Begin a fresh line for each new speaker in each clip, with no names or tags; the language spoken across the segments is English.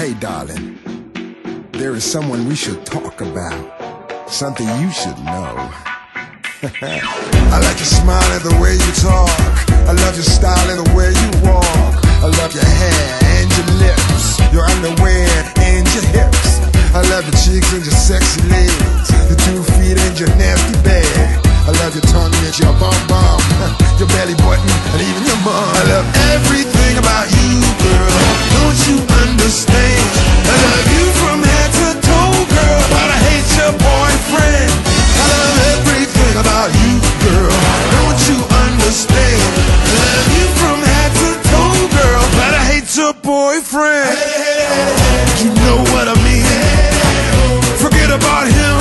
Hey, darling, there is someone we should talk about. Something you should know. I like your smile and the way you talk. I love your style and the way you walk. I love your hair and your lips, your underwear and your hips. I love your cheeks and your sexy legs, your two feet and your nasty bag. I love your tongue and your bum bum, your belly button and even your mom. I love everything about you, girl. Don't you boyfriend. You know what I mean? Forget about him.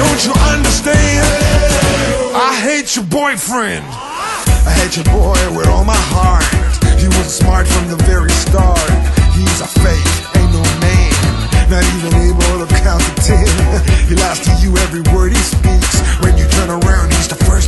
Don't you understand? I hate your boyfriend. I hate your boy with all my heart. He was smart from the very start. He's a fake, ain't no man. Not even able to count to ten. He lies to you every word he speaks. When you turn around, he's the first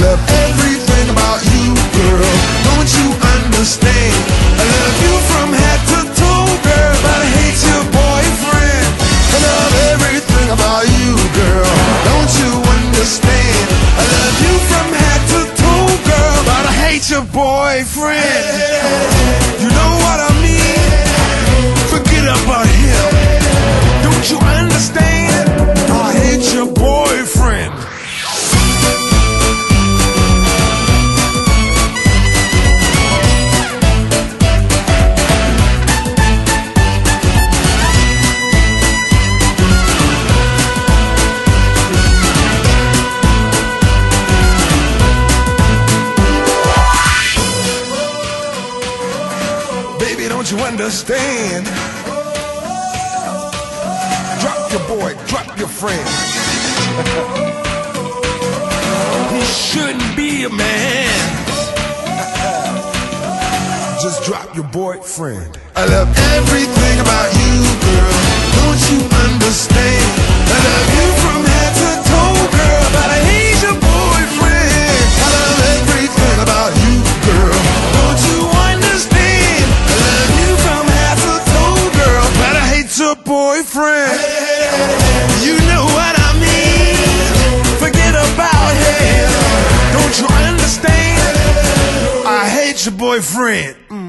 love everything about you, girl. Don't you understand? I love you from head to toe, girl, but I hate your boyfriend. I love everything about you, girl. Don't you understand? I love you from head to toe, girl, but I hate your boyfriend. Don't you understand? Drop your boy, drop your friend. he shouldn't be a man. Just drop your boyfriend. I love everything about you, girl. Don't you understand? Boyfriend. You know what I mean? Forget about him. Don't you understand? I hate your boyfriend. Mm.